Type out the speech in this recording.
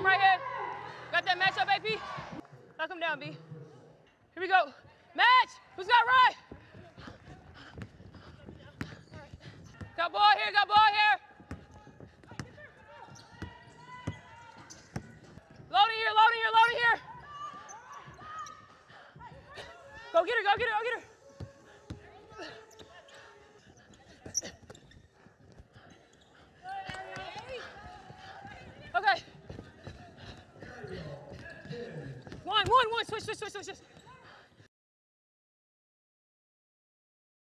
I'm right here. Got that match up, AP? Knock him down, B. Here we go. Match! Who's got right? Got ball here, got ball here. Loading here, loading here, loading here. Go get her, go get her, go get her. One, one, one. Switch, switch, switch, switch.